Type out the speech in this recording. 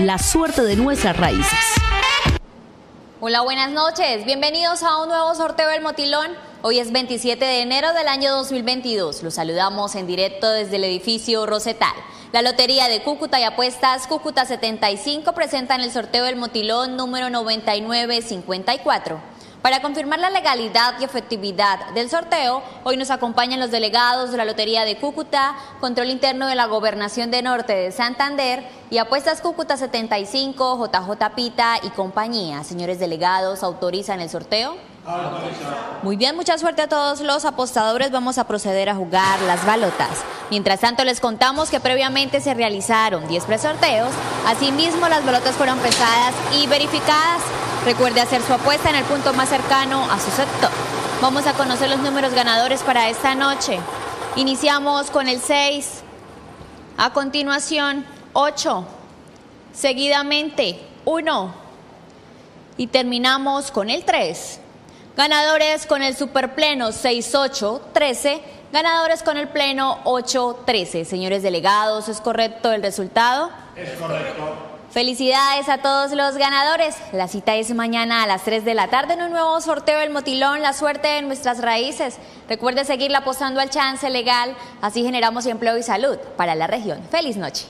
La suerte de nuestras raíces. Hola, buenas noches. Bienvenidos a un nuevo sorteo del Motilón. Hoy es 27 de enero del año 2022. Los saludamos en directo desde el edificio Rosetal. La Lotería de Cúcuta y Apuestas Cúcuta 75 presentan el sorteo del Motilón número 9954. Para confirmar la legalidad y efectividad del sorteo, hoy nos acompañan los delegados de la Lotería de Cúcuta, Control Interno de la Gobernación de Norte de Santander y Apuestas Cúcuta 75, JJ Pita y compañía. Señores delegados, ¿autorizan el sorteo? Muy bien, mucha suerte a todos los apostadores. Vamos a proceder a jugar las balotas. Mientras tanto, les contamos que previamente se realizaron 10 presorteos. Asimismo, las balotas fueron pesadas y verificadas. Recuerde hacer su apuesta en el punto más cercano a su sector. Vamos a conocer los números ganadores para esta noche. Iniciamos con el 6. A continuación, 8. Seguidamente, 1. Y terminamos con el 3. Ganadores con el superpleno 6-8-13. Ganadores con el pleno 8-13. Señores delegados, ¿es correcto el resultado? Es correcto. Felicidades a todos los ganadores. La cita es mañana a las 3 de la tarde en un nuevo sorteo del Motilón, la suerte en nuestras raíces. Recuerde seguirla apostando al chance legal, así generamos empleo y salud para la región. Feliz noche.